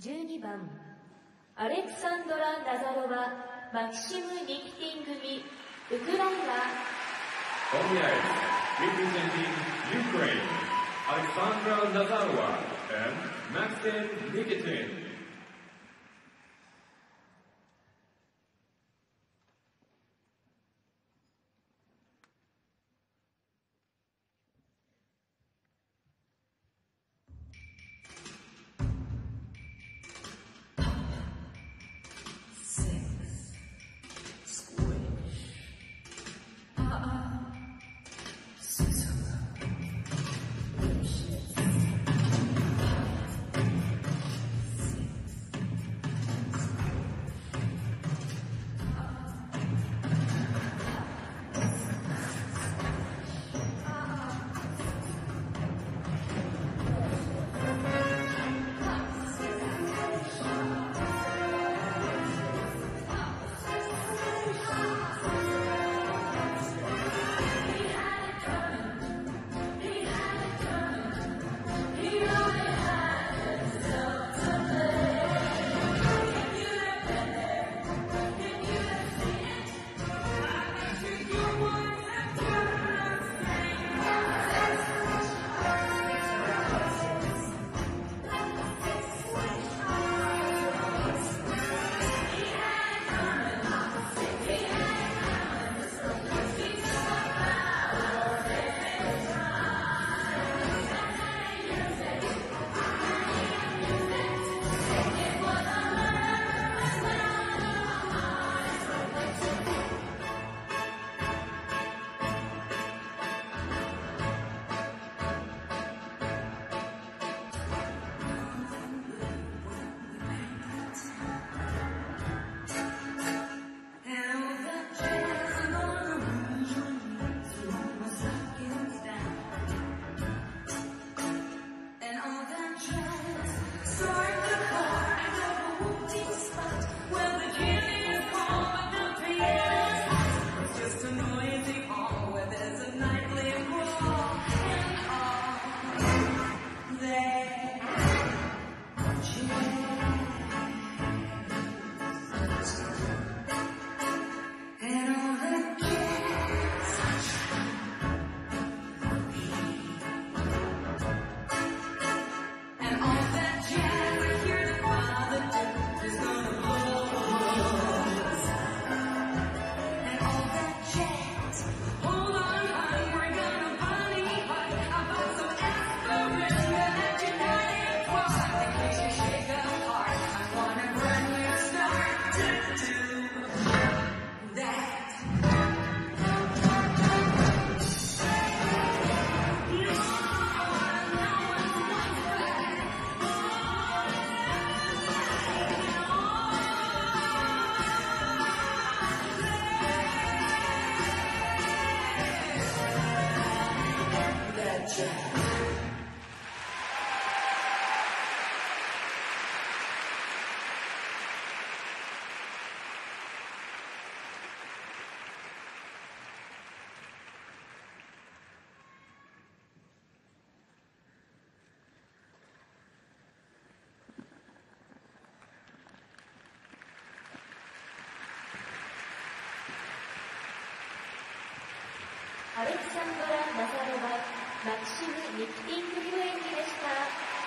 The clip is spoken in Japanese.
12番アレクサンドラ・ナザロワマキシム・ニキティン組ウクライナ On the ice, representing Ukraine, Alexandra Nazarova and Maxim Nikitin. サンドラ・マキマシム・ニッピング・ヒュエンジでした。